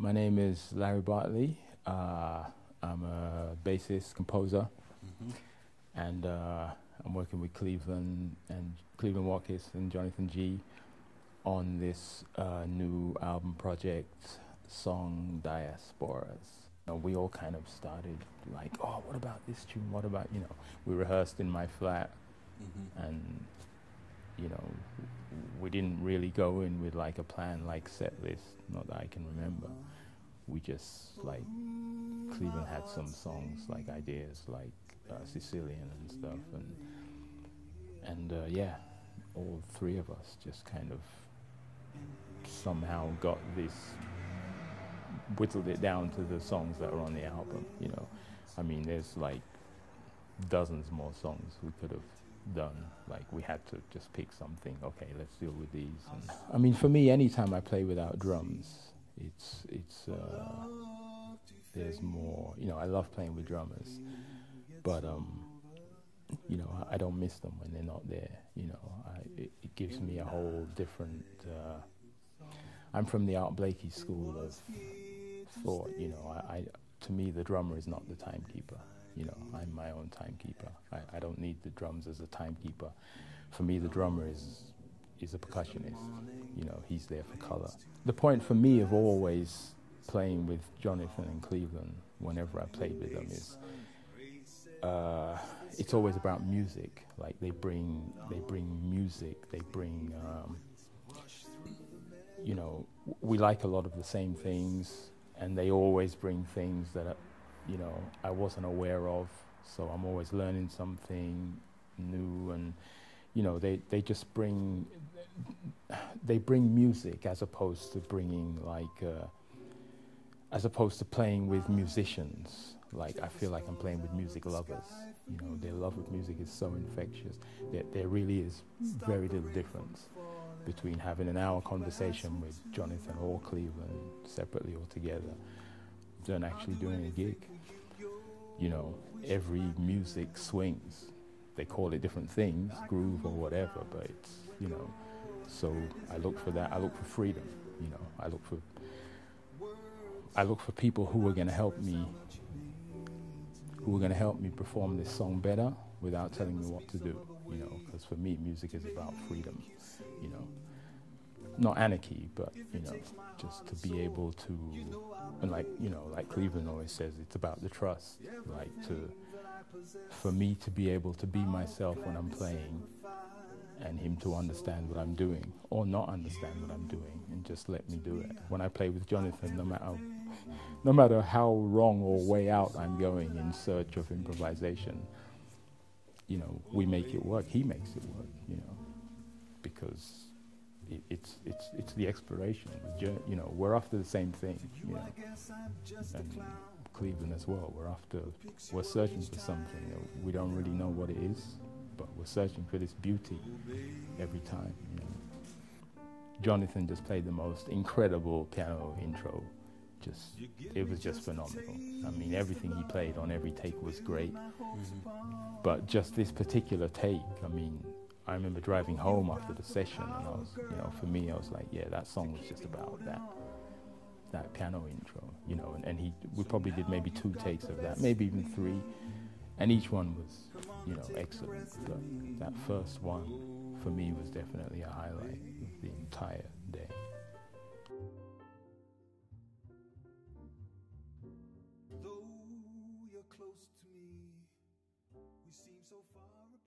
My name is Larry Bartley. Uh, I'm a bassist, composer, mm-hmm. and uh, I'm working with Cleveland and Cleveland Watkiss and Jonathan Gee on this uh, new album project, Song Diasporas. Know, we all kind of started like, oh, what about this tune? What about, you know, we rehearsed in my flat mm-hmm. and, you know, we didn't really go in with like a plan, like set list, not that I can remember. We just like, Cleveland had some songs, like ideas, like uh, Sicilienne and stuff. And, and uh, yeah, all three of us just kind of somehow got this whittled it down to the songs that are on the album you know i mean there's like dozens more songs we could have done like we had to just pick something okay let's deal with these and i mean for me anytime i play without drums it's it's uh, there's more you know i love playing with drummers but um you know I, I don't miss them when they're not there you know I, it, it gives me a whole different uh, I'm from the Art Blakey school of thought. You know, I, I, to me the drummer is not the timekeeper. You know, I'm my own timekeeper. I, I don't need the drums as a timekeeper. For me, the drummer is is a percussionist. You know, he's there for color. The point for me of always playing with Jonathan and Cleveland, whenever I played with them, is uh, it's always about music. Like they bring they bring music. They bring um, you know, we like a lot of the same things, and they always bring things that, you know, I wasn't aware of. So I'm always learning something new, and you know, they they just bring they bring music as opposed to bringing like uh, as opposed to playing with musicians. Like I feel like I'm playing with music lovers. You know, their love of music is so infectious. that there really is very little difference between having an hour conversation with Jonathan or Cleveland separately or together than actually doing a gig. You know, every music swings. They call it different things, groove or whatever, but it's, you know, so I look for that. I look for freedom, you know. I look for I look for people who are going to help me who are going to help me perform this song better without telling me what to do, you know, because for me music is about freedom you know, not anarchy, but you know, just to be able to, and like you know, like Cleveland always says, it's about the trust. Like to, for me to be able to be myself when I'm playing, and him to understand what I'm doing or not understand what I'm doing, and just let me do it. When I play with Jonathan, no matter, no matter how wrong or way out I'm going in search of improvisation, you know, we make it work. He makes it work. You know because it, it's it's it's the exploration. You know, we're after the same thing. You know, and Cleveland as well. We're after we're searching for something. We don't really know what it is, but we're searching for this beauty every time. You know. Jonathan just played the most incredible piano intro. Just it was just phenomenal. I mean, everything he played on every take was great. Mm-hmm. But just this particular take, I mean, I remember driving home after the session, and I was, you know, for me, I was like, yeah, that song was just about that, that piano intro, you know, and, and he, we probably did maybe two takes of that, maybe even three, and each one was, you know, excellent. But that first one, for me, was definitely a highlight of the entire day. Though you're close to me, we seem so far.